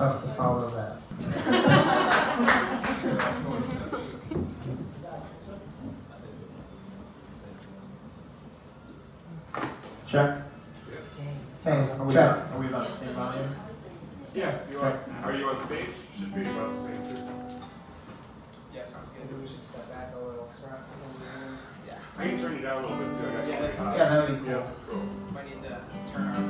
tough to follow that. Check. Hey, Are we, check. are we about the same volume? Yeah, you are. Are you on stage? Should be about the same too. Yeah, sounds good. Maybe we should step back a little, because we're not. Yeah. I can turn you down a little bit too. I got you Yeah, pretty. Yeah, that would be cool. Yeah, cool. Might need to turn our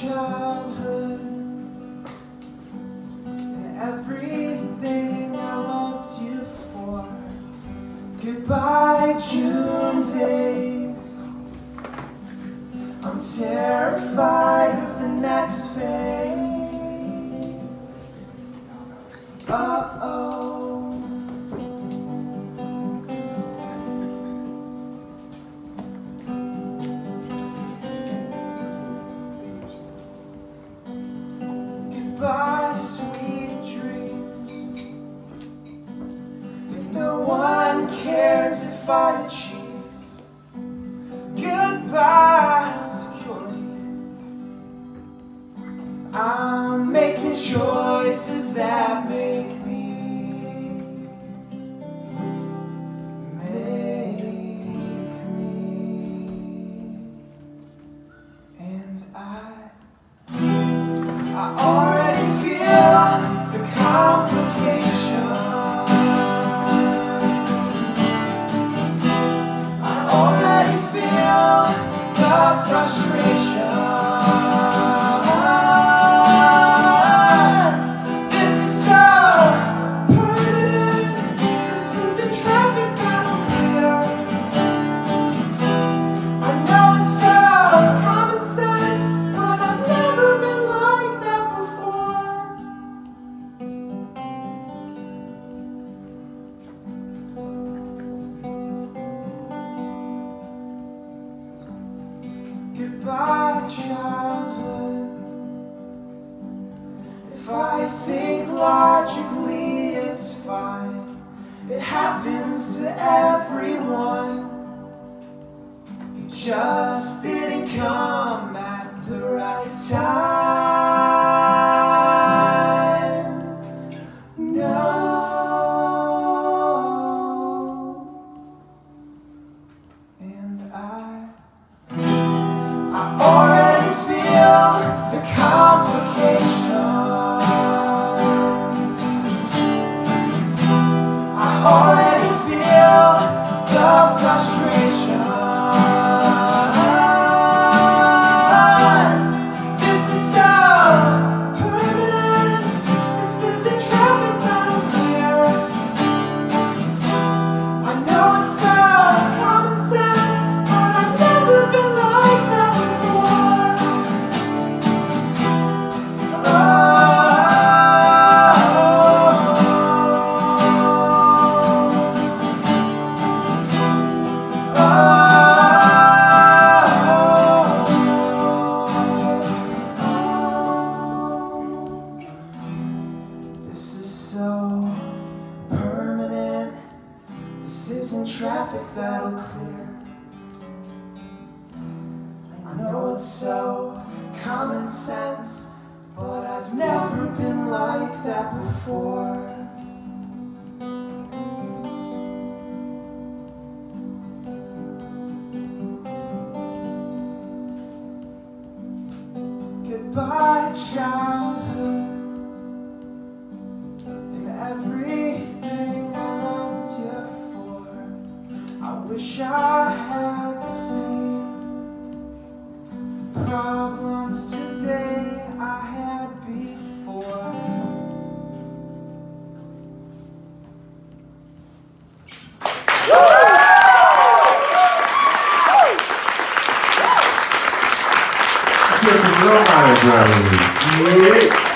childhood, and everything I loved you for. Goodbye, June days. I'm terrified if I goodbye, security. I'm making choices that make If I think logically, I so permanent. This isn't traffic that'll clear. I know it's so common sense, but I've never been like that before. Goodbye, childhood. Wish I had the same problems today I had before. Let's hear it from Lil Brothers. Yeah.